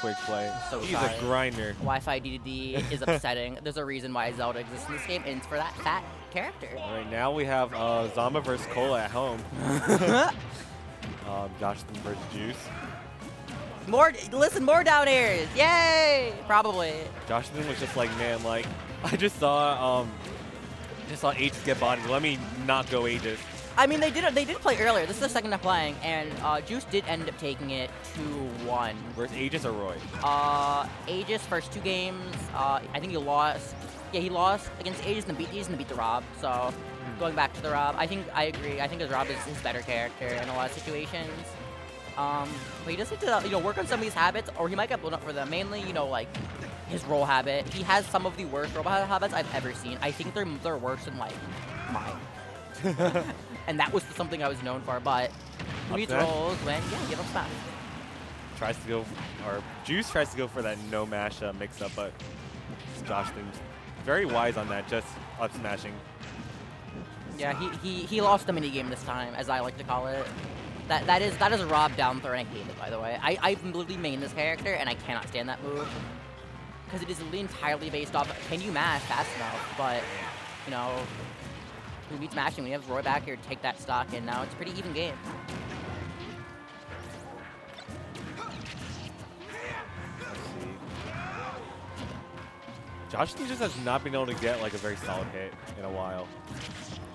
quick play. So He's a grinder. Wi-Fi DDD is upsetting. There's a reason why Zelda exists in this game, and it's for that fat character. All right, now we have uh, Zama versus Cola at home. um, Joshton versus Juice. more, listen, more down airs. Yay! Probably. Joshton was just like, man, like, I just saw, um, just saw Aegis get bodied. Let me not go Aegis. I mean, they did they did play earlier. This is the second time playing, and uh, Juice did end up taking it 2-1. Versus Aegis or Roy? Uh, Aegis first two games, uh, I think he lost. Yeah, he lost against Aegis and beat Aegis and beat the Rob. So going back to the Rob, I think I agree. I think the Rob is his better character in a lot of situations. Um, but he just needs to you know work on some of these habits, or he might get blown up for them. Mainly, you know, like his roll habit. He has some of the worst roll habits I've ever seen. I think they're they're worse than like mine. and that was something I was known for. But rolls when yeah, you don't smash. Tries to go, or Juice tries to go for that no mash uh, mix up, but Joshton's very wise on that, just up smashing. Yeah, he, he, he lost the mini game this time, as I like to call it. That that is that is a Rob down throw, and I hate it. By the way, I I literally main this character, and I cannot stand that move because it is entirely based off can you mash fast enough. But you know, who beats mashing? We have Roy back here to take that stock, and now it's a pretty even game. Joshton just has not been able to get like a very solid hit in a while.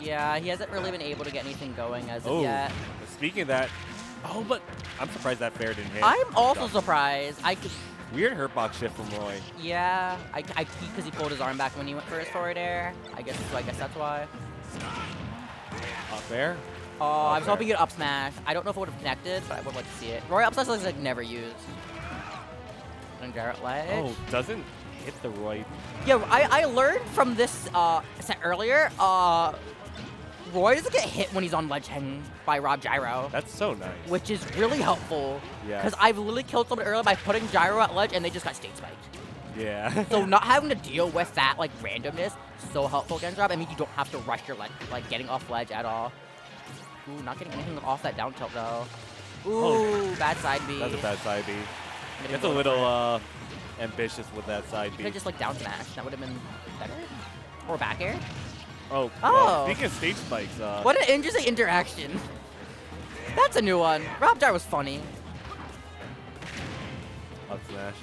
Yeah, he hasn't really been able to get anything going as of Oh, yet. speaking of that, oh, but I'm surprised that fair didn't hit. I'm also Joshton. surprised. I could, Weird hurt box shift from Roy. yeah, I I because he pulled his arm back when he went for his forward air. I guess so. I guess that's why. Up there? Oh, I was Okay. hoping you'd up smash. I don't know if it would have connected, but I would like to see it. Roy up smash looks like never used. And Garrett ledge. Oh, doesn't hit the Roy. Yeah, I, I learned from this uh, set earlier. Uh, Roy doesn't get hit when he's on ledge hang by Rob Gyro, That's so nice. which is really helpful. Yeah. Because I've literally killed someone earlier by putting Gyro at ledge and they just got stage spiked. Yeah. So not having to deal with that like randomness so helpful against Rob. I mean, you don't have to rush your ledge, like getting off ledge at all. Ooh, not getting anything off that down tilt though. Ooh, bad side B. That's a bad side B. That's a little uh, ambitious with that side You B. could just like down smash. That would have been better. Or back air. Oh, Oh. well, speaking of stage spikes, uh, What an interesting interaction. That's a new one. Rob Jar was funny. up smash.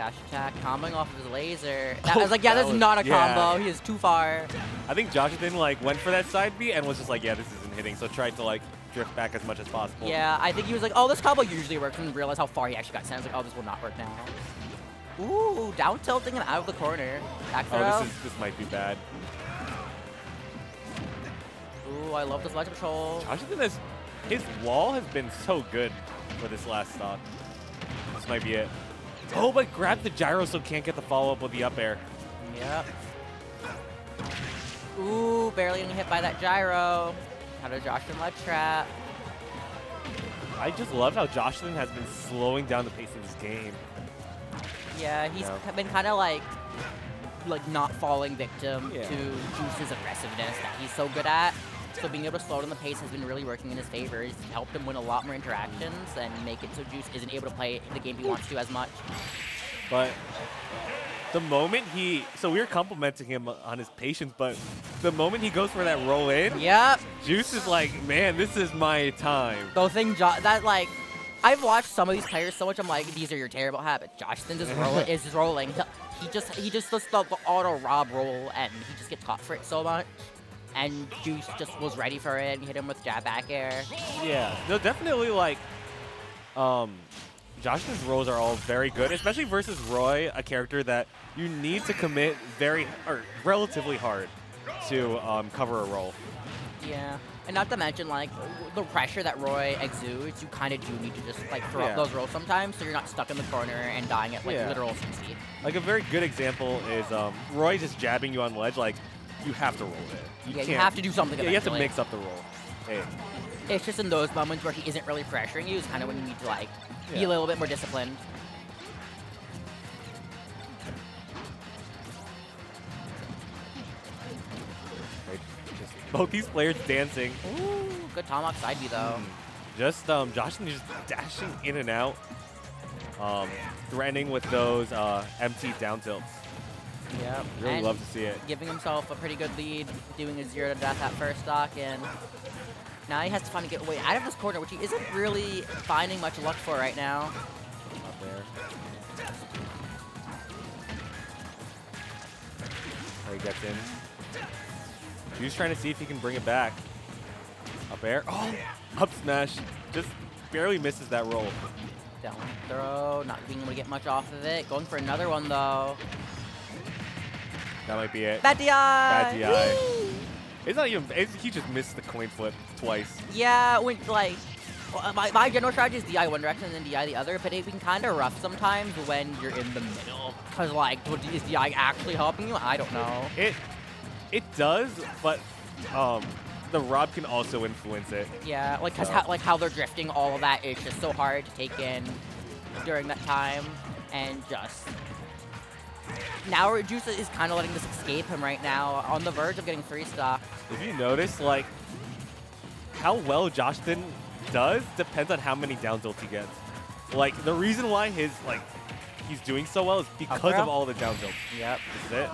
Dash attack, comboing off of his laser. That, Oh, I was like, yeah, that that's was- not a yeah. combo. He is too far. I think Joshton like went for that side B and was just like, yeah, this isn't hitting, so tried to like drift back as much as possible. Yeah, I think he was like, oh, this combo usually works, and realized how far he actually got sent. I was like, oh, this will not work now. Ooh, down tilting and out of the corner. Back throw. Oh, this is this might be bad. Ooh, I love this ledge control. Joshton has his wall has been so good for this last stock. This might be it. Oh, but grab the gyro so can't get the follow up with the up air. Yep. Ooh, barely getting hit by that gyro. How to Josh and trap. I just love how Joshton has been slowing down the pace of this game. Yeah, he's Yeah. been kind of like, like not falling victim Yeah. to Juice's aggressiveness that he's so good at. So being able to slow down the pace has been really working in his favor. He's helped him win a lot more interactions and make it so Juice isn't able to play the game he wants to as much. But the moment he, so we were complimenting him on his patience, but the moment he goes for that roll in, Yep. Juice is like, man, this is my time. The thing that like, I've watched some of these players so much. I'm like, these are your terrible habits. Joshton just roll is just rolling. He- just he just does the, the auto rob roll and he just gets caught for it so much. And Juice just was ready for it and hit him with jab back air. Yeah, no, definitely like, um, Josh's rolls are all very good, especially versus Roy, a character that you need to commit very or relatively hard to um, cover a roll. Yeah. And not to mention, like, the pressure that Roy exudes, you kind of do need to just, like, throw Yeah. up those rolls sometimes so you're not stuck in the corner and dying at, like, Yeah. literal 60. Like a very good example is um, Roy just jabbing you on ledge. Like you have to roll it. You yeah, you have to do something Yeah, you have to mix up the roll. Hey, It's just in those moments where he isn't really pressuring you is kind of when you need to, like, be Yeah. a little bit more disciplined. both these players dancing. Ooh, good tomahawk side B, though. Mm. Just um, Josh is just dashing in and out, um, threatening with those uh, empty down tilts. Yep. Really and love to see it. Giving himself a pretty good lead, doing a zero to death at first stock, and now he has to find a get way out of this corner, which he isn't really finding much luck for right now. Up there. Oh, he gets in. He's trying to see if he can bring it back. Up air. Oh, up smash. Just barely misses that roll. Down throw, not being able to get much off of it. Going for another one though. That might be it. Bad DI. Bad DI. It's not even. It's, he just missed the coin flip twice. Yeah, when like my, my general strategy is DI one direction and then DI the other, but it can kind of rough sometimes when you're in the middle. Cause like, is DI actually helping you? I don't know. It it does, but um, the Rob can also influence it. Yeah, like cause So- how, like how they're drifting, all of that is just so hard to take in during that time, and just now Juice is kind of letting this escape him right now, on the verge of getting free stock. If you notice, like how well Joshin does depends on how many down tilts he gets. Like the reason why his like he's doing so well is because of all the down tilts. Yep. This is it.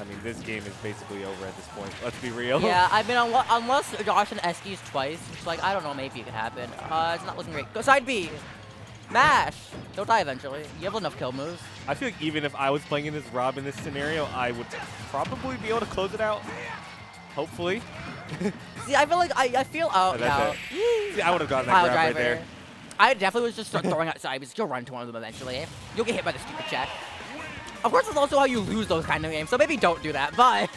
I mean, this game is basically over at this point. Let's be real. Yeah, I mean, unlo- unless Josh and Eskies twice, which, like, I don't know, maybe it could happen. Uh, it's not looking great. Go side B. Mash. Don't die eventually. You have enough kill moves. I feel like even if I was playing in this Rob in this scenario, I would probably be able to close it out. Hopefully. See, I feel like I, I feel out Oh, now. See, I would have gotten that Pile grab right there. I definitely was just start throwing out side Bs. You'll run to one of them eventually. You'll get hit by the stupid check. Of course, that's also how you lose those kind of games, so maybe don't do that, but...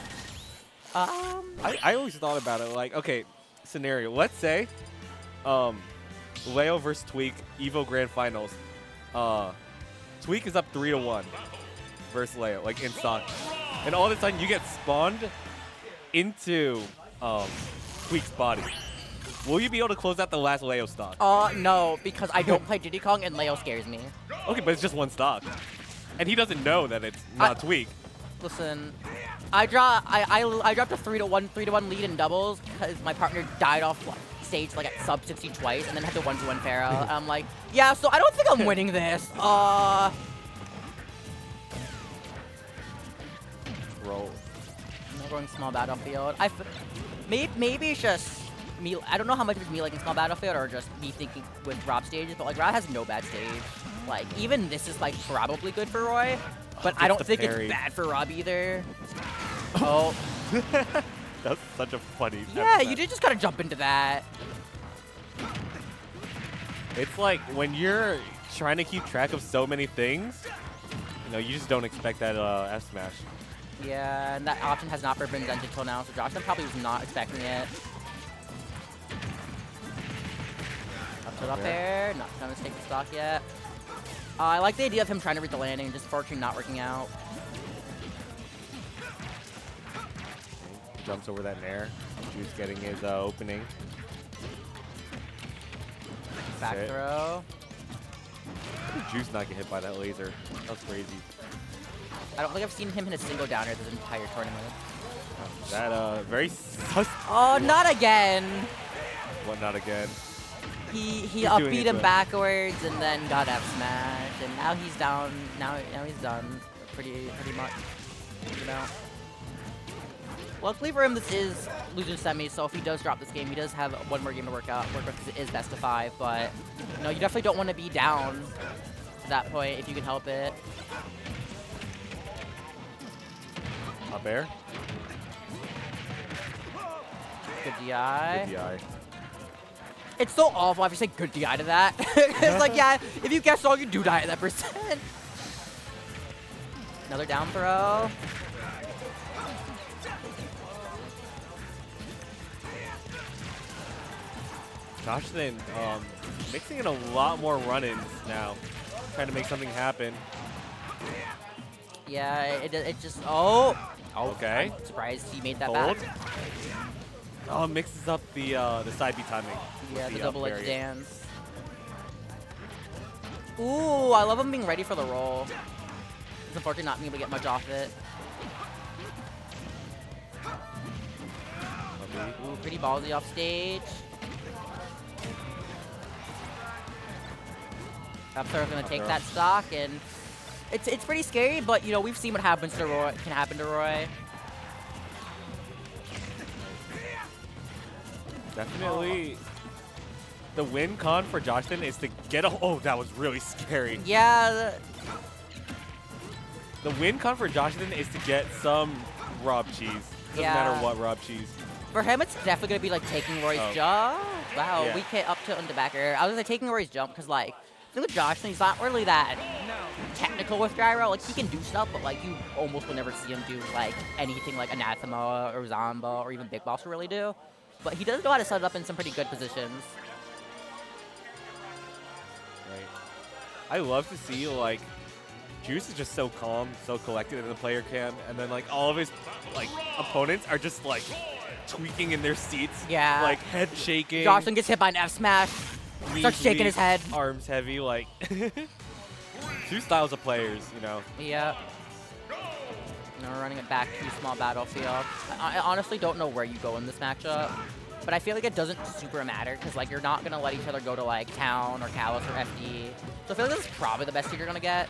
Um, I, I always thought about it like, okay, scenario. Let's say, um, Leo versus Tweak, Evo Grand Finals. Uh, Tweak is up three to one versus Leo, like in stock, and all of a sudden you get spawned into um, Tweak's body. Will you be able to close out the last Leo stock? uh, no, because I don't play Diddy Kong and Leo scares me. Okay, but it's just one stock, and he doesn't know that it's not I- Tweak. Listen, I draw. I, I, I dropped a three to one, three to one lead in doubles because my partner died off stage like at sub 60 twice, and then had to one to one Pharaoh. And I'm like, yeah, so I don't think I'm winning this. Uh, Roll. I'm going small battlefield. I, f- maybe maybe it's just me. I don't know how much of it's me liking small battlefield or just me thinking with Rob stages, but like Rob has no bad stage. Like even this is like probably good for Roy, but I don't think parry. it's bad for Rob either. Oh. That's such a funny. Yeah, you did just gotta jump into that. It's like when you're trying to keep track of so many things, you know, you just don't expect that uh, F smash. Yeah, and that option has not been presented until now, so Joshua probably was not expecting it. Up to up air, not gonna take the stock yet. Uh, I like the idea of him trying to read the landing, just fortunately not working out. Jumps over that nair. Juice getting his uh, opening. Back it. throw. How did Juice not get hit by that laser? That was crazy. I don't think I've seen him hit a single downer this entire tournament. That uh, very sus. Oh, not again! What not again? He he He's upbeat him him. backwards and then got F smash, and now he's down. Now now he's done pretty pretty much. You know. Luckily for him, this is losing semi, so if he does drop this game, he does have one more game to work out. Work with 'cause it is best of five, but you know you definitely don't want to be down to that point if you can help it. Up air. Good DI. Good DI. It's so awful if you say good DI to that. it's like, yeah, if you guess wrong, you do die at that percent. Another down throw. Joshton um, mixing in a lot more run-ins now, trying to make something happen. Yeah, it, it just, oh. oh Okay. I'm surprised he made that Hold. back. Oh, mixes up the uh, the side B timing. Yeah, the up double edge dance. Ooh, I love him being ready for the roll. It's unfortunate not being able to get much off it. Ooh, pretty ballsy off stage. Upstar's gonna take that stock, and it's it's pretty scary. But you know we've seen what happens to Roy. Can happen to Roy. Definitely. The win con for Joshton is to get a. Oh, that was really scary. Yeah, The win con for Joshton is to get some Rob cheese. Doesn't Yeah. matter what Rob cheese. for him it's definitely gonna be like taking Roy's Oh. jump. Wow, Yeah. we hit up to on the backer. I was like taking Roy's jump because like I think with Joshton he's not really that technical with gyro. Like he can do stuff, but like you almost will never see him do like anything like Anathema or Zamba or even Big Boss will really do. But he does know how to set it up in some pretty good positions. Right. I love to see like Juice is just so calm, so collected in the player can, and then like all of his like opponents are just like tweaking in their seats. Yeah. Like head shaking. Joshton gets hit by an F smash. Starts shaking his head. Arms heavy, like two styles of players, you know. Yeah. No, we're running it back to small battlefield. I, I honestly don't know where you go in this matchup, but I feel like it doesn't super matter because like you're not gonna let each other go to like town or Kalos or FD. So I feel like this is probably the best seed you're gonna get.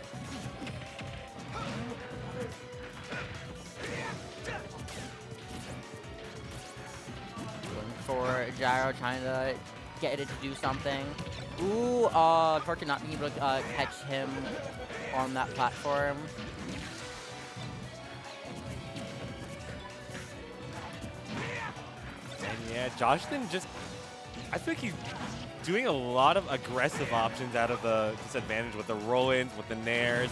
Going for Gyro trying to get it to do something. Ooh, uh, unfortunately not being able to uh, catch him on that platform. And yeah, Joshton just I think he's doing a lot of aggressive options out of the disadvantage with the roll-ins, with the nairs,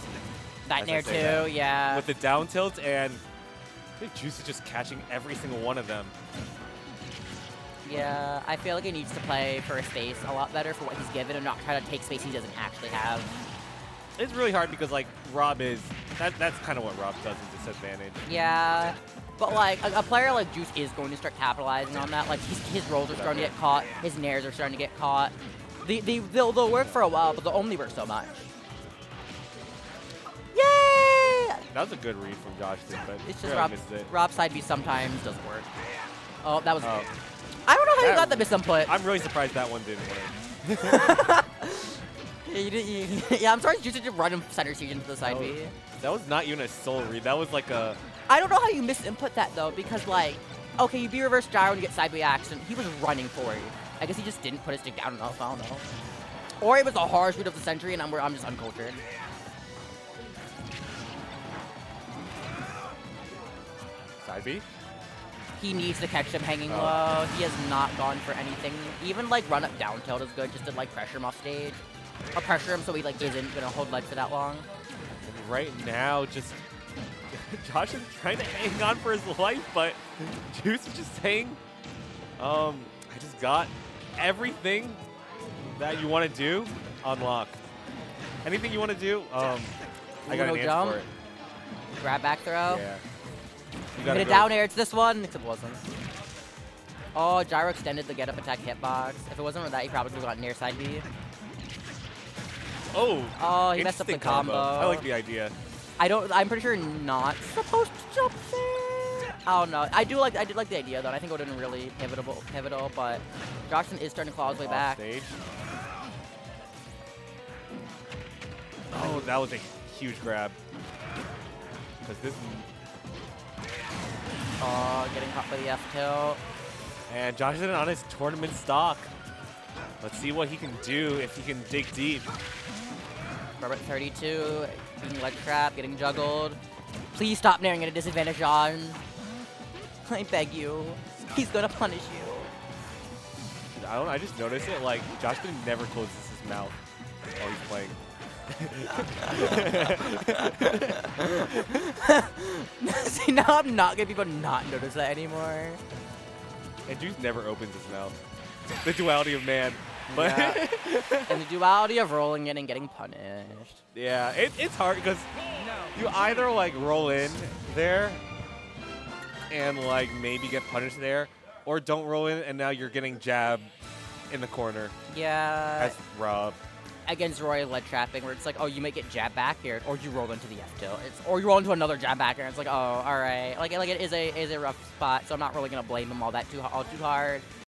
That nair too, that. yeah. with the down tilts, and I think Juice is just catching every single one of them. Yeah, I feel like he needs to play for his space a lot better for what he's given and not try to take space he doesn't actually have. It's really hard because like Rob is that that's kind of what Rob does in disadvantage. Yeah, but like a, a player like Juice is going to start capitalizing on that. Like his, his rolls are starting to get caught, his nairs are starting to get caught. The, the, they'll, they'll work for a while, but they'll only work so much. Yay! That was a good read from Joshton, but It's just Rob, it. Rob side B sometimes doesn't work. Oh, that was. Oh, I don't know how you that- got the misinput. I'm really surprised that one didn't work. Yeah, you did, you, yeah, I'm sorry, Juice didn't run center siege into the side That B. was- That was not even a soul read. That was like a I don't know how you misinput that though, because like, okay, you be reverse gyro and you get side B action. He was running for you. I guess he just didn't put his stick down enough. I don't know. Or it was a harsh read of the century, and I'm I'm just uncultured. side B. He needs to catch him hanging Oh. low. He has not gone for anything. Even like run up down tilt is good, just to like pressure him off stage, or pressure him so he like isn't gonna hold ledge for that long. And right now, just Josh is trying to hang on for his life, but Juice is just saying, um, I just got everything that you want to do unlocked. Anything you want to do, um, I got an answer jump. for it. Grab back throw. Yeah. You Hit gotta a go- down air. It's this one. Except it wasn't. Oh, Gyro extended the get up attack hitbox. If it wasn't for that, he probably would have gotten near side B. Oh, Oh, he messed up the interesting combo. I like the idea. I don't. I'm pretty sure not supposed to jump there. I don't know. I do like. I did like the idea though. and I think it would have been really pivotal. Pivotal, but Jackson is starting to claw his way back. stage. Oh, that was a huge grab. Because this Oh, getting caught by the F tilt. and Josh is on his tournament stock. Let's see what he can do if he can dig deep. Robert 32, being leg trap, getting juggled. Please stop naring at a disadvantage, John. I beg you. He's gonna punish you. I don't. I just noticed it. Like Joshton never closes his mouth while he's playing. See, now I'm not gonna people not notice that anymore. And Juice never opens his mouth. The duality of man. But Yeah. and the duality of rolling in and getting punished. yeah, it, it's hard because you either like roll in there and like maybe get punished there, or don't roll in and now you're getting jabbed in the corner Yeah. as Rob. Against Roy lead trapping, where it's like, oh, you might get jab back here, or you roll into the F tilt. It's or you roll into another jab back here. It's like, oh, all right. Like like it is a is a rough spot, so I'm not really gonna blame him all that too all too hard.